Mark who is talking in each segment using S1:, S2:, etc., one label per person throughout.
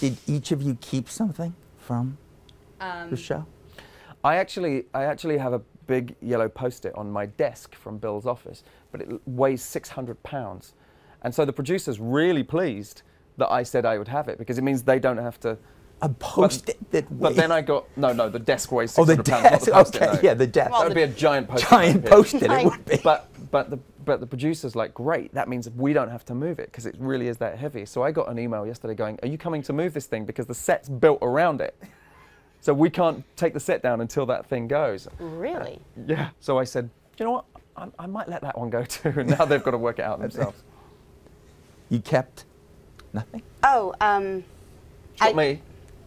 S1: did each of you keep something from
S2: Um,
S1: the show?
S3: I actually, I actually have a big yellow post-it on my desk from Bill's office, but it weighs 600 pounds, and so the producer's really pleased that I said I would have it because it means they don't have to.
S1: A post-it that weighs.
S3: But then I got no, no. The desk weighs
S1: Oh, the
S3: 600 pounds, not
S1: desk.
S3: the post-it
S1: Okay,
S3: note.
S1: yeah, the desk.
S2: Well,
S3: that would be a giant post-it.
S1: Giant
S3: note.
S1: post-it, it would be.
S3: But but the but the producer's like, great. That means we don't have to move it because it really is that heavy. So I got an email yesterday going, are you coming to move this thing because the set's built around it, so we can't take the set down until that thing goes.
S2: really?
S3: Yeah. So I said, you know what? I, I might let that one go too. And now they've got to work it out themselves.
S1: You kept nothing?
S2: Oh, um,
S3: It's got
S2: I-
S3: me.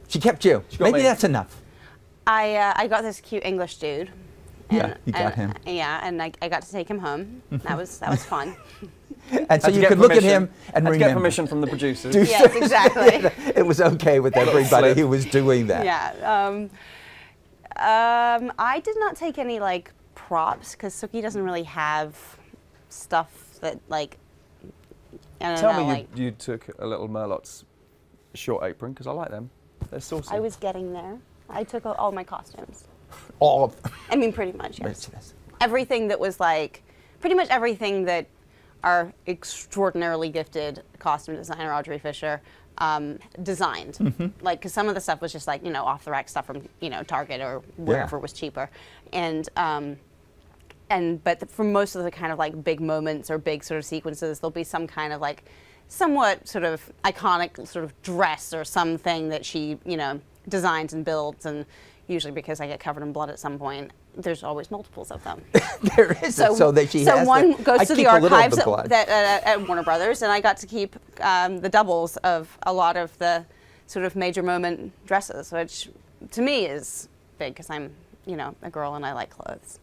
S1: She kept you.
S3: got
S1: Maybe
S3: me.
S1: that's enough.
S2: I uh, I got this cute English dude.
S1: Yeah, you got
S2: and-
S1: him.
S2: Yeah, and I, I got to take him home. That was that was fun.
S1: And so you
S3: get
S1: could look at him and
S3: had
S1: remember.
S3: get permission from the producers.
S1: Do-
S2: yes, exactly.
S1: it was okay with everybody
S3: slip.
S1: who was doing that.
S2: yeah. Um, um, I did not take any like props because Sookie doesn't really have stuff that like. I don't
S3: Tell
S2: know,
S3: me
S2: like,
S3: you, you took a little Merlotte's short apron because I like them. They're saucy.
S2: I was getting there. I took all- all my costumes.
S1: All of
S2: I mean, pretty much, yes. Everything that was like, pretty much everything that our extraordinarily gifted costume designer Audrey Fisher um, designed.
S1: Mm-hmm.
S2: Like, because some of the stuff was just like you know off the rack stuff from you know Target or wherever was cheaper, and. Um, and but for most of the kind of like big moments or big sort of sequences, there'll be some kind of like somewhat sort of iconic sort of dress or something that she you know designs and builds, and usually because I get covered in blood at some point, there's always multiples of them.
S1: there is so, so that she
S2: so
S1: has
S2: one
S1: the,
S2: goes
S1: I
S2: to the
S1: keep a little of
S2: archives
S1: the
S2: at,
S1: blood.
S2: that, uh, at Warner Brothers, and I got to keep um, the doubles of a lot of the sort of major moment dresses, which to me is big because I'm you know a girl and I like clothes.